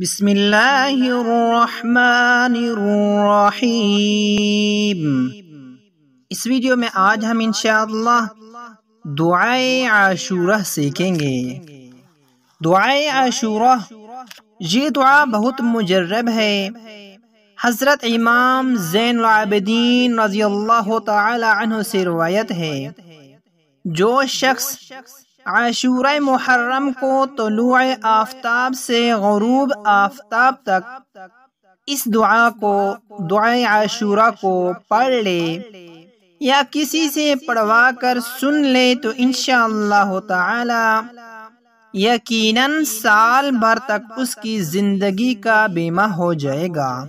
بسم اللہ الرحمن الرحیم۔ اس ویڈیو میں آج ہم انشاءاللہ دعائے عاشورہ سیکھیں گے۔ دعائے عاشورہ، یہ دعا بہت مجرب ہے۔ حضرت امام زین العابدین رضی اللہ تعالی عنہ سے روایت ہے۔ جو شخص عاشورہ محرم کو طلوع آفتاب سے غروب آفتاب تک۔ اس دعا کو، دعا عاشورہ کو پڑھ لے۔ یا کسی سے پڑھوا کر سن لے تو انشاءاللہ تعالی۔ یقیناً سال بھر تک اس کی زندگی کا بیمہ ہو جائے گا۔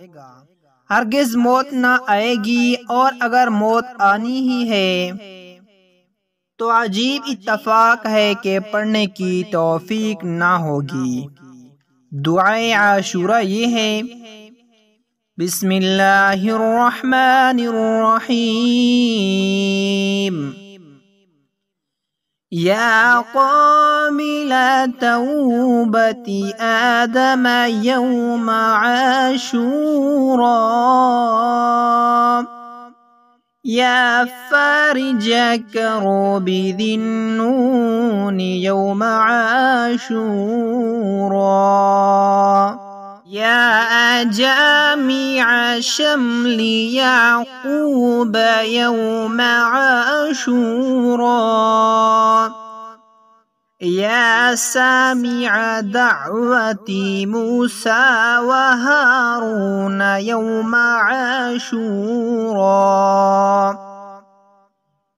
ہرگز موت نہ آئے گی اور اگر موت آنی ہی ہے تو عجیب اتفاق ہے کہ پڑھنے کی توفیق نہ ہوگی۔ دعائے عاشورہ یہ ہے بسم اللہ الرحمن الرحیم۔ يا قامل توبة آدم يوم عاشوراء فارج كروب ذي النون يوم عاشورا. يا جامع شمل يعقوب يوم عاشورا. يا سامع دعوة موسى وهارون يوم عاشورا.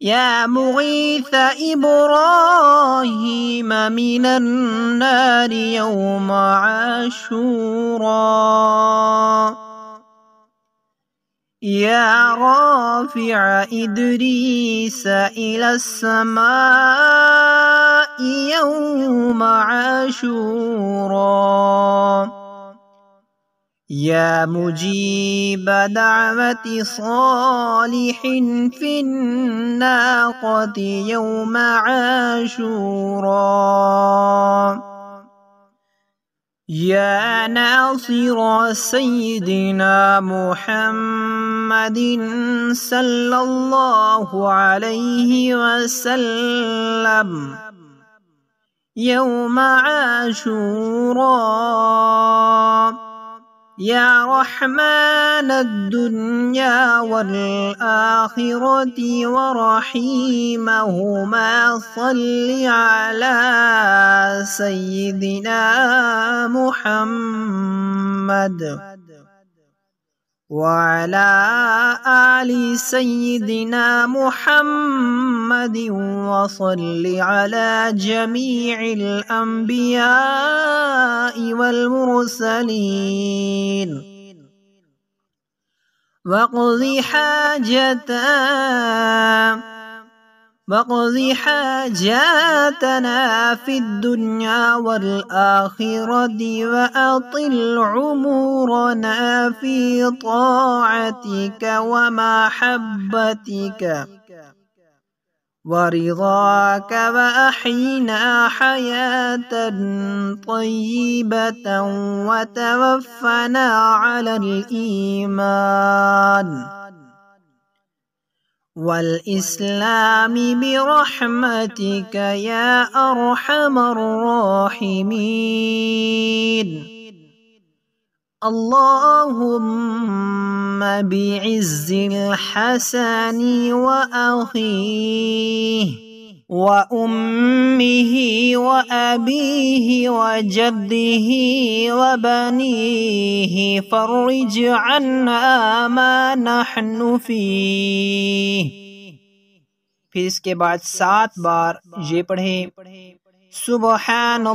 يا مغيث إبراهيم من النار يوم عاشورا. يا رافع إدريس إلى السماء يوم عاشورا. يا مجيب دعوة صالح في الناقة يوم عاشورا. يا ناصر سيدنا محمد صلى الله عليه وسلم يوم عاشورا. يا رحمن الدنيا والآخرة ورحيمهما صل على سيدنا محمد. وعلى آل سيدنا محمد وصل على جميع الأنبياء والمرسلين. واقض حاجتنا واقض حاجاتنا في الدنيا والآخرة وأطل عمورنا في طاعتك ومحبتك ورضاك وأحينا حياة طيبة وتوفنا على الإيمان. والإسلام برحمتك يا أرحم الراحمين. اللهم بعز الحسن وأخيه. وأمه وأبيه وجده وبنيه فرج عنا ما نحن فيه फिर इसके बाद सात बार ये पढ़े सुबहान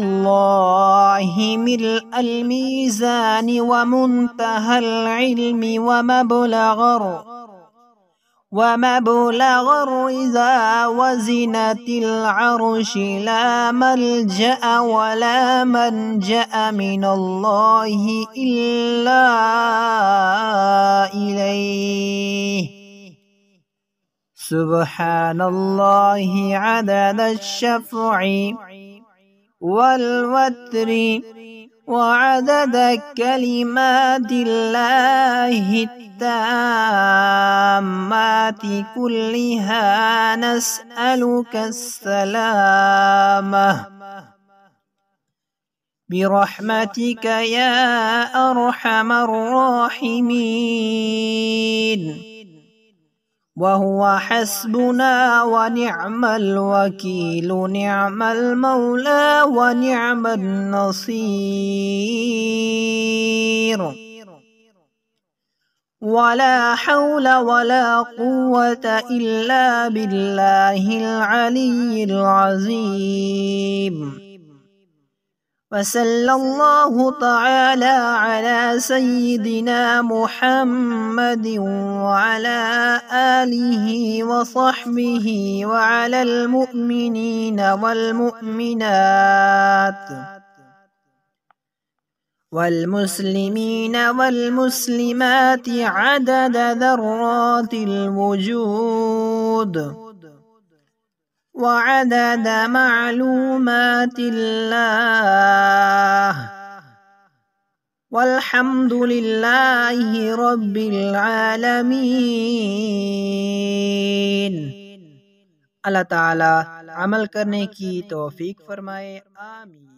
मिल अलमीज़ानी व मुंतहल इल्मी व मबलगर ومبلغ الرضا وزنة العرش لا ملجأ ولا منجأ من الله إلا إليه. سبحان الله عدد الشفع والوتر وعدد كلمات الله كلها نسألك السلامة. برحمتك يا أرحم الراحمين. وهو حسبنا ونعم الوكيل نعم المولى ونعم النصير. ولا حول ولا قوة إلا بالله العلي العظيم. وصلى الله تعالى على سيدنا محمد وعلى آله وصحبه وعلى المؤمنين والمؤمنات. والمسلمين والمسلمات عدد ذرات الوجود وعدد معلومات الله والحمد لله رب العالمين. اللہ تعالی عمل کرنے کی توفیق فرمائے آمین